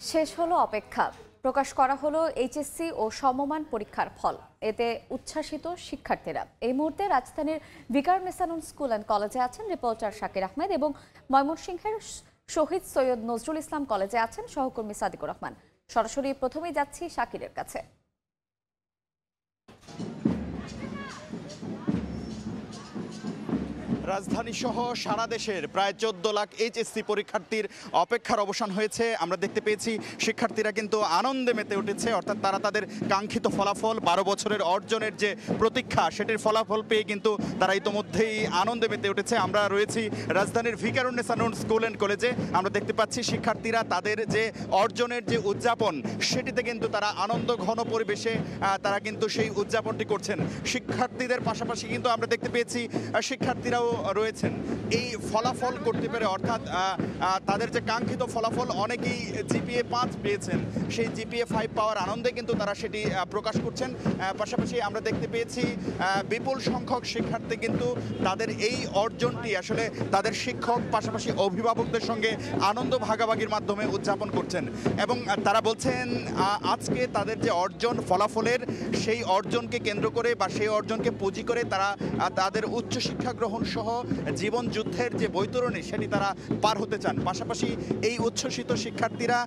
শেষ হলো অপেক্ষা। প্রকাশ করা হলো এইচএসসি ও সমমান পরীক্ষার ফল। এতে উচ্ছ্বাসিত শিক্ষার্থীরা। এই মুহূর্তে রাজধানীর বিকার মেসানুন স্কুল অ্যান্ড কলেজে আছেন রিপোর্টার শাকির আহমেদ এবং ময়মনসিংহের শহীদ সৈয়দ নজরুল ইসলাম কলেজে আছেন সহকর্মী সাদিকুর রহমান। সরাসরি প্রথমেই যাচ্ছি শাকিরের কাছে। রাজধানী সহ সারা দেশের প্রায় চোদ্দ লাখ এইচএসসি পরীক্ষার্থীর অপেক্ষার অবসান হয়েছে। আমরা দেখতে পেয়েছি, শিক্ষার্থীরা কিন্তু আনন্দে মেতে উঠেছে, অর্থাৎ তারা তাদের কাঙ্ক্ষিত ফলাফল, বারো বছরের অর্জনের যে প্রতীক্ষা, সেটির ফলাফল পেয়ে কিন্তু তারা ইতোমধ্যেই আনন্দে মেতে উঠেছে। আমরা রয়েছি রাজধানীর ভিকারুন্নেসানুন স্কুল অ্যান্ড কলেজে। আমরা দেখতে পাচ্ছি, শিক্ষার্থীরা তাদের যে অর্জনের যে উদযাপন, সেটিতে কিন্তু তারা আনন্দ, ঘন পরিবেশে তারা কিন্তু সেই উদযাপনটি করছেন। শিক্ষার্থীদের পাশাপাশি কিন্তু আমরা দেখতে পেয়েছি শিক্ষার্থীরাও রয়েছেন, এই ফলাফল করতে পেরে অর্থাৎ তাদের যে কাঙ্ক্ষিত ফলাফল অনেকেই জিপিএ পাঁচ পেয়েছেন। সেই জিপিএ ফাইভ পাওয়ার আনন্দে কিন্তু তারা সেটি প্রকাশ করছেন। পাশাপাশি আমরা দেখতে পেয়েছি বিপুল সংখ্যক শিক্ষার্থী কিন্তু তাদের এই অর্জনটি আসলে তাদের শিক্ষক, পাশাপাশি অভিভাবকদের সঙ্গে আনন্দ ভাগাভাগির মাধ্যমে উদযাপন করছেন। এবং তারা বলছেন আজকে তাদের যে অর্জন ফলাফলের, সেই অর্জনকে কেন্দ্র করে বা সেই অর্জনকে পুঁজি করে তারা তাদের উচ্চশিক্ষা গ্রহণ সহ জীবন যুদ্ধের যে বৈতরণী সেটি তারা পার হতে চান। পাশাপাশি এই উচ্ছ্বসিত শিক্ষার্থীরা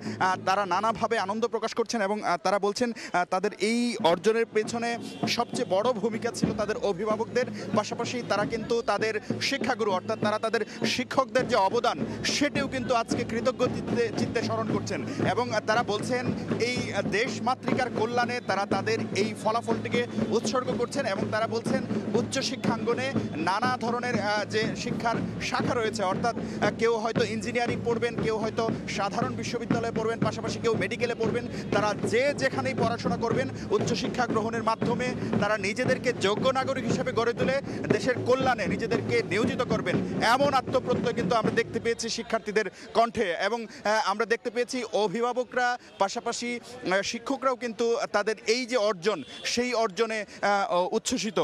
তারা নানাভাবে আনন্দ প্রকাশ করছেন এবং তারা বলছেন তাদের এই অর্জনের পেছনে সবচেয়ে বড় ভূমিকা ছিল তাদের অভিভাবকদের। পাশাপাশি তারা কিন্তু তাদের শিক্ষাগুরু, অর্থাৎ তারা তাদের শিক্ষকদের যে অবদান, সেটিও কিন্তু আজকে কৃতজ্ঞ চিত্তে স্মরণ করছেন এবং তারা বলছেন, এই দেশ মাতৃকার কল্যাণে তারা তাদের এই ফলাফলটিকে উৎসর্গ করছেন এবং তারা বলছেন, উচ্চশিক্ষাঙ্গনে নানা ধরনের যে শিক্ষার শাখা রয়েছে, অর্থাৎ কেউ হয়তো ইঞ্জিনিয়ারিং পড়বেন, কেউ হয়তো সাধারণ বিশ্ববিদ্যালয়ে পড়বেন, পাশাপাশি কেউ মেডিকেলে পড়বেন, তারা যে যেখানেই পড়াশোনা করবেন, উচ্চশিক্ষা গ্রহণের মাধ্যমে তারা নিজেদেরকে যোগ্য নাগরিক হিসেবে গড়ে তুলে দেশের কল্যাণে নিজেদেরকে নিয়োজিত করবেন। এমন আত্মপ্রত্যয় কিন্তু আমরা দেখতে পেয়েছি শিক্ষার্থীদের কণ্ঠে এবং আমরা দেখতে পেয়েছি অভিভাবকরা, পাশাপাশি শিক্ষকরাও কিন্তু তাদের এই যে অর্জন, সেই অর্জনে উচ্ছ্বসিত।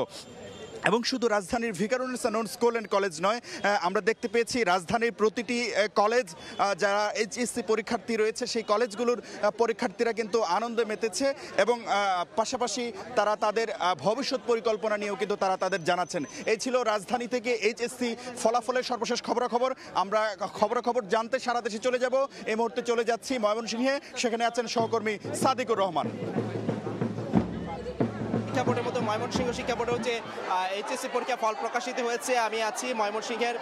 এবং শুধু রাজধানীর ভিকারুন্নেসানুন স্কুল অ্যান্ড কলেজ নয় আমরা দেখতে পেয়েছি রাজধানীর প্রতিটি কলেজ যারা এইচএসসি পরীক্ষার্থী রয়েছে, সেই কলেজগুলোর পরীক্ষার্থীরা কিন্তু আনন্দে মেতেছে এবং পাশাপাশি তারা তাদের ভবিষ্যৎ পরিকল্পনা নিয়েও কিন্তু তারা তাদের জানাচ্ছেন। এই ছিল রাজধানী থেকে এইচএসসি ফলাফলের সর্বশেষ খবরাখবর। আমরা খবরাখবর জানতে সারা দেশে চলে যাব। এই মুহূর্তে চলে যাচ্ছি ময়মনসিংহে। সেখানে আছেন সহকর্মী সাদিকুর রহমান। শিক্ষা বোর্ডের মতো ময়মনসিংহ শিক্ষা বোর্ডেও যে এইচএসসি পরীক্ষা ফল প্রকাশিত হয়েছে, আমি আছি ময়মনসিংহের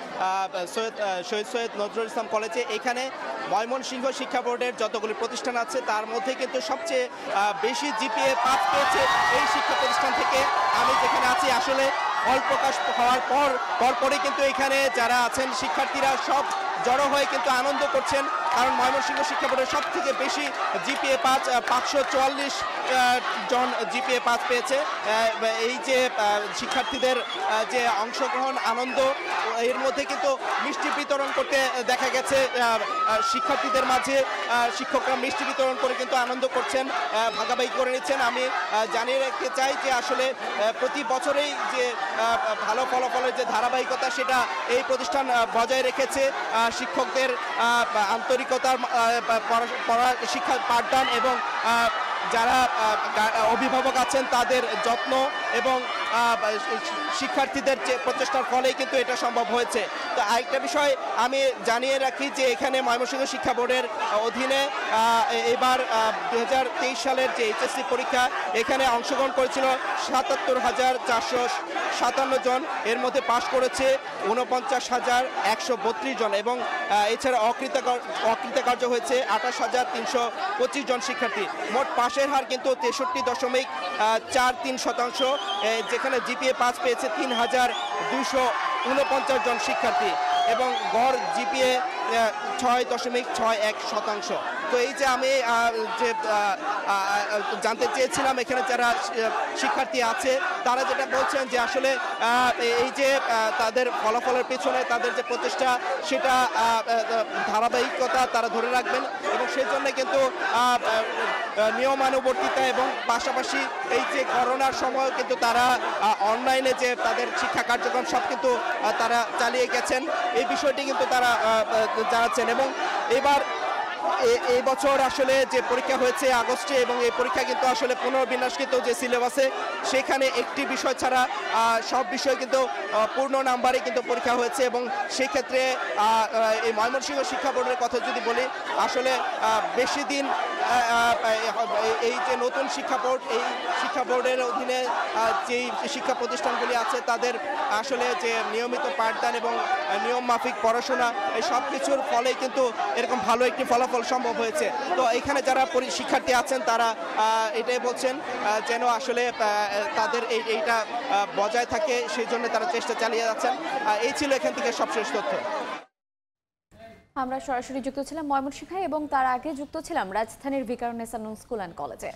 সৈয়দ শহীদ সৈয়দ নজরুল ইসলাম কলেজে। এখানে ময়মনসিংহ শিক্ষা বোর্ডের যতগুলি প্রতিষ্ঠান আছে, তার মধ্যে কিন্তু সবচেয়ে বেশি জিপিএ পাস পেয়েছে এই শিক্ষা প্রতিষ্ঠান থেকে। আমি যেখানে আছি, আসলে ফল প্রকাশ হওয়ার পর, পরপরই কিন্তু এখানে যারা আছেন শিক্ষার্থীরা সব জড়ো হয়ে কিন্তু আনন্দ করছেন। কারণ ময়মনসিংহ শিক্ষা বোর্ডের সব থেকে বেশি জিপিএ পাঁচ পাঁচশো চুয়াল্লিশ জন জিপিএ পাঁচ পেয়েছে। এই যে শিক্ষার্থীদের যে অংশগ্রহণ আনন্দ এর মধ্যে কিন্তু মিষ্টি বিতরণ করতে দেখা গেছে শিক্ষার্থীদের মাঝে। শিক্ষকরা মিষ্টি বিতরণ করে কিন্তু আনন্দ করছেন ভাগাভাগি করে নিচ্ছেন। আমি জানিয়ে রাখতে চাই যে আসলে প্রতি বছরেই যে ভালো ফলাফলের যে ধারাবাহিকতা সেটা এই প্রতিষ্ঠান বজায় রেখেছে। শিক্ষকদের আহ, আহ, পড়া- শিক্ষা পাঠদান এবং যারা অভিভাবক আছেন তাদের যত্ন এবং শিক্ষার্থীদের যে প্রচেষ্টার ফলেই কিন্তু এটা সম্ভব হয়েছে। তো আরেকটা বিষয় আমি জানিয়ে রাখি যে এখানে ময়মনসিংহ শিক্ষা বোর্ডের অধীনে এবার দু হাজার তেইশ সালের যে এইচএসসি পরীক্ষা এখানে অংশগ্রহণ করেছিল সাতাত্তর হাজার চারশো সাতান্ন জন। এর মধ্যে পাশ করেছে উনপঞ্চাশ হাজার একশো বত্রিশ জন এবং এছাড়া অকৃতকার অকৃতকার্য হয়েছে আঠাশ হাজার তিনশো পঁচিশ জন শিক্ষার্থী। মোট পাশের হার কিন্তু তেষট্টি দশমিক চার তিন শতাংশ এ, যেখানে জিপিএ পাঁচ পেয়েছে তিন হাজার দুইশো উনপঞ্চাশ জন শিক্ষার্থী এবং গড় জিপিএ ছয় দশমিক ছয় এক শতাংশ। তো এই যে আমি যে জানতে চেয়েছিলাম এখানে যারা শিক্ষার্থী আছে, তারা যেটা বলছেন যে আসলে এই যে তাদের ফলাফলের পেছনে তাদের যে প্রচেষ্টা, সেটা ধারাবাহিকতা তারা ধরে রাখবেন এবং সেই জন্য কিন্তু নিয়মানুবর্তিতা এবং পাশাপাশি এই যে করোনার সময় কিন্তু তারা অনলাইনে যে তাদের শিক্ষা কার্যক্রম সব কিন্তু তারা চালিয়ে গেছেন। এই বিষয়টি কিন্তু তারা জানাচ্ছেন এবং এবার এই বছর আসলে যে পরীক্ষা হয়েছে আগস্টে এবং এই পরীক্ষা কিন্তু আসলে পুনর্বিন্যাসকৃত যে সিলেবাসে সেখানে একটি বিষয় ছাড়া সব বিষয় কিন্তু পূর্ণ নাম্বারে কিন্তু পরীক্ষা হয়েছে এবং সেই ক্ষেত্রে আহ, আহ, এই ময়মনসিংহ শিক্ষা বোর্ডের কথা যদি বলি আসলে বেশি দিন এই- যে নতুন শিক্ষা বোর্ড এই শিক্ষা বোর্ডের অধীনে যেই শিক্ষা প্রতিষ্ঠানগুলি আছে তাদের আসলে যে নিয়মিত পাঠদান এবং নিয়ম মাফিক পড়াশোনা এই সব কিছুর ফলে কিন্তু এরকম ভালো একটি ফলাফল সম্ভব হয়েছে। তো এখানে যারা শিক্ষার্থী আছেন, তারা এটাই বলছেন যেন আসলে তাদের এই, এইটা বজায় থাকে সেই জন্য তারা চেষ্টা চালিয়ে যাচ্ছেন। এই ছিল এখান থেকে সবশেষ তথ্য। আমরা সরাসরি যুক্ত ছিলাম ময়মনসিংহে এবং তার আগে যুক্ত ছিলাম রাজধানীর ভিকারুন্নেসা নূন স্কুল অ্যান্ড কলেজে।